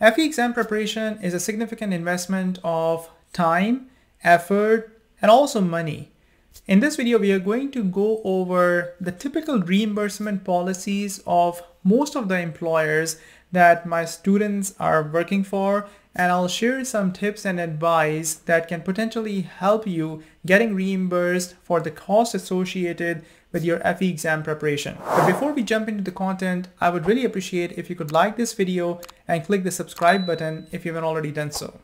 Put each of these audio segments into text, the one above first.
FE exam preparation is a significant investment of time, effort, and also money. In this video, we are going to go over the typical reimbursement policies of most of the employers that my students are working for and I'll share some tips and advice that can potentially help you getting reimbursed for the cost associated with your FE exam preparation. But before we jump into the content, I would really appreciate if you could like this video and click the subscribe button if you haven't already done so.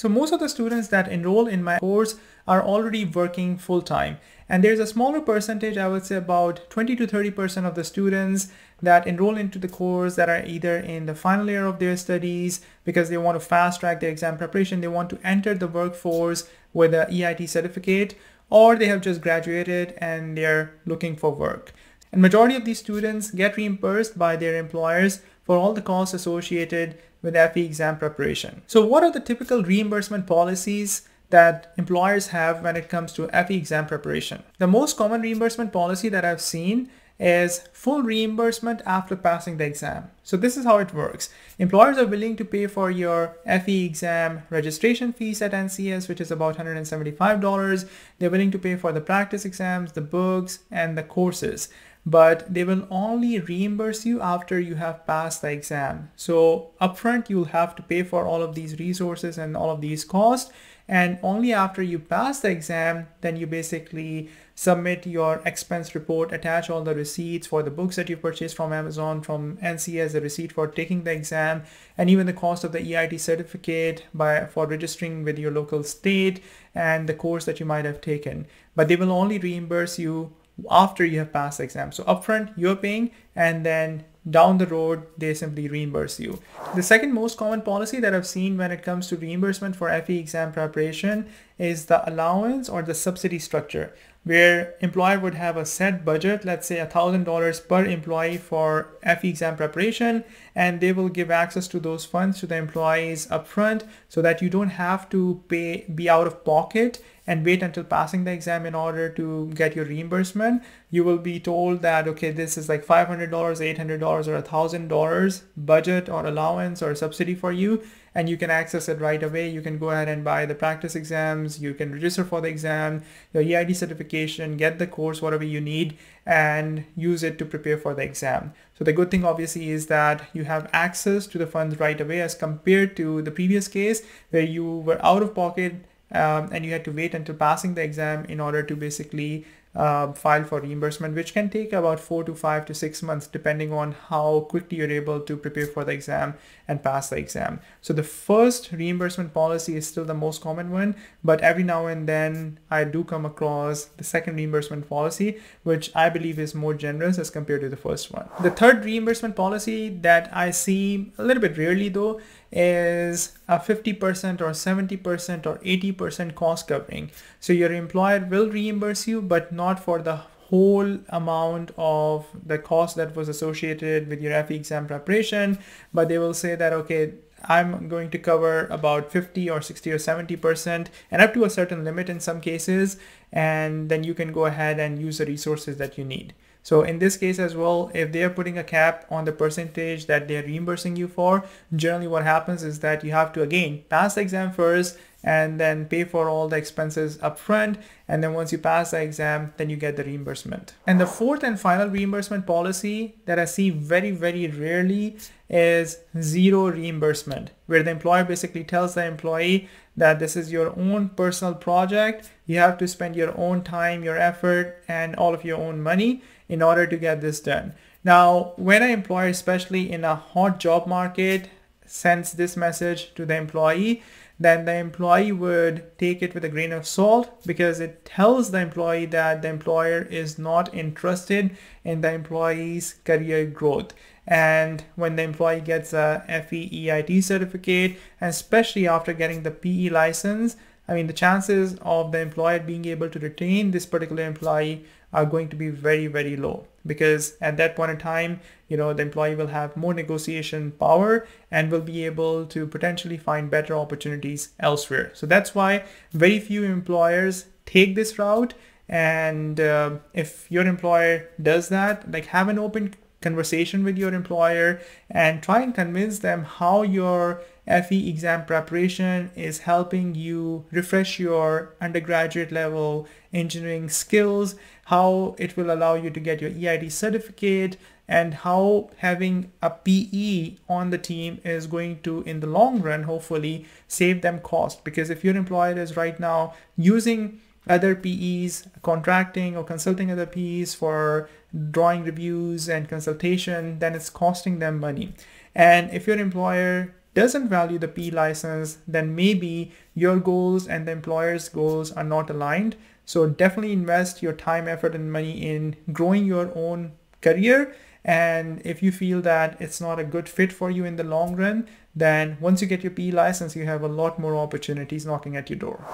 So most of the students that enroll in my course are already working full-time. And there's a smaller percentage, I would say about 20 to 30% of the students that enroll into the course that are either in the final year of their studies because they want to fast track their exam preparation, they want to enter the workforce with a EIT certificate, or they have just graduated and they're looking for work. And majority of these students get reimbursed by their employers for all the costs associated with FE exam preparation. So what are the typical reimbursement policies that employers have when it comes to FE exam preparation? The most common reimbursement policy that I've seen is full reimbursement after passing the exam. So this is how it works. Employers are willing to pay for your FE exam registration fees at NCEES, which is about $175. They're willing to pay for the practice exams, the books, and the courses but they will only reimburse you after you have passed the exam. So upfront, you'll have to pay for all of these resources and all of these costs. And only after you pass the exam, then you basically submit your expense report, attach all the receipts for the books that you purchased from Amazon, from NCEES, the receipt for taking the exam, and even the cost of the EIT certificate by for registering with your local state and the course that you might have taken. But they will only reimburse you after you have passed the exam. So upfront, you're paying and then down the road, they simply reimburse you. The second most common policy that I've seen when it comes to reimbursement for FE exam preparation is the allowance or the subsidy structure where employer would have a set budget, let's say $1,000 per employee for FE exam preparation, and they will give access to those funds to the employees upfront so that you don't have to pay, be out of pocket and wait until passing the exam in order to get your reimbursement. You will be told that, okay, this is like $500, $800 or $1,000 budget or allowance or subsidy for you and you can access it right away. You can go ahead and buy the practice exams. You can register for the exam, your EIT certification, get the course, whatever you need, and use it to prepare for the exam. So the good thing obviously is that you have access to the funds right away as compared to the previous case where you were out of pocket um, and you had to wait until passing the exam in order to basically uh, file for reimbursement, which can take about four to five to six months, depending on how quickly you're able to prepare for the exam and pass the exam. So the first reimbursement policy is still the most common one, but every now and then I do come across the second reimbursement policy, which I believe is more generous as compared to the first one. The third reimbursement policy that I see a little bit rarely though is a 50% or 70% or 80% cost covering. So your employer will reimburse you, but not for the whole amount of the cost that was associated with your FE exam preparation, but they will say that, okay, I'm going to cover about 50 or 60 or 70% and up to a certain limit in some cases. And then you can go ahead and use the resources that you need. So in this case as well, if they're putting a cap on the percentage that they're reimbursing you for, generally what happens is that you have to again pass the exam first and then pay for all the expenses upfront. And then once you pass the exam, then you get the reimbursement. And the fourth and final reimbursement policy that I see very, very rarely is zero reimbursement, where the employer basically tells the employee that this is your own personal project. You have to spend your own time, your effort, and all of your own money in order to get this done. Now, when an employer, especially in a hot job market, sends this message to the employee, then the employee would take it with a grain of salt because it tells the employee that the employer is not interested in the employee's career growth. And when the employee gets a FEEIT certificate, especially after getting the PE license, I mean, the chances of the employer being able to retain this particular employee are going to be very, very low because at that point in time, you know, the employee will have more negotiation power and will be able to potentially find better opportunities elsewhere. So that's why very few employers take this route and uh, if your employer does that like have an open conversation with your employer and try and convince them how your FE exam preparation is helping you refresh your undergraduate level engineering skills, how it will allow you to get your EIT certificate, and how having a PE on the team is going to, in the long run, hopefully save them cost. Because if your employer is right now using other PEs, contracting or consulting other PEs for drawing reviews and consultation, then it's costing them money. And if your employer doesn't value the P license, then maybe your goals and the employer's goals are not aligned. So definitely invest your time, effort, and money in growing your own career. And if you feel that it's not a good fit for you in the long run, then once you get your P license, you have a lot more opportunities knocking at your door.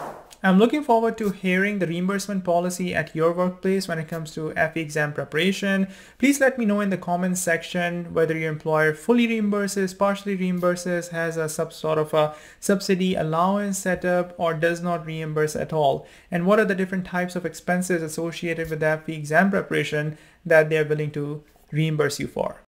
I'm looking forward to hearing the reimbursement policy at your workplace when it comes to FE exam preparation. Please let me know in the comments section whether your employer fully reimburses, partially reimburses, has a sub sort of a subsidy allowance set up, or does not reimburse at all. And what are the different types of expenses associated with FE exam preparation that they're willing to reimburse you for.